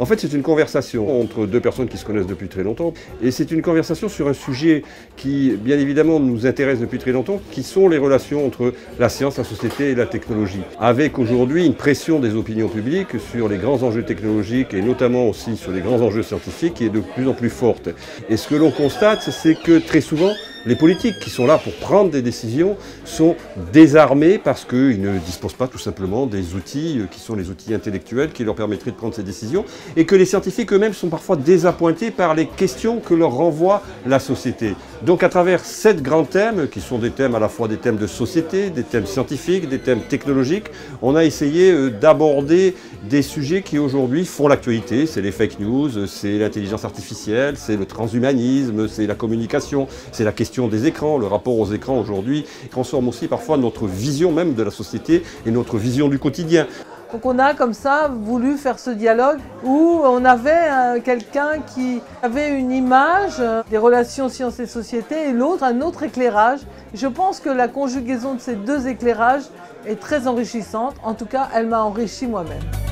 En fait, c'est une conversation entre deux personnes qui se connaissent depuis très longtemps. Et c'est une conversation sur un sujet qui, bien évidemment, nous intéresse depuis très longtemps, qui sont les relations entre la science, la société et la technologie. Avec aujourd'hui une pression des opinions publiques sur les grands enjeux technologiques et notamment aussi sur les grands enjeux scientifiques qui est de plus en plus forte. Et ce que l'on constate, c'est que très souvent, les politiques qui sont là pour prendre des décisions sont désarmés parce qu'ils ne disposent pas tout simplement des outils euh, qui sont les outils intellectuels qui leur permettraient de prendre ces décisions et que les scientifiques eux-mêmes sont parfois désappointés par les questions que leur renvoie la société. Donc à travers sept grands thèmes, qui sont des thèmes à la fois des thèmes de société, des thèmes scientifiques, des thèmes technologiques, on a essayé euh, d'aborder des sujets qui aujourd'hui font l'actualité. C'est les fake news, c'est l'intelligence artificielle, c'est le transhumanisme, c'est la communication, c'est la question des écrans, le rapport aux écrans aujourd'hui transforme aussi parfois notre vision même de la société et notre vision du quotidien. Donc on a comme ça voulu faire ce dialogue où on avait euh, quelqu'un qui avait une image euh, des relations sciences et société et l'autre un autre éclairage. Je pense que la conjugaison de ces deux éclairages est très enrichissante. En tout cas, elle m'a enrichi moi-même.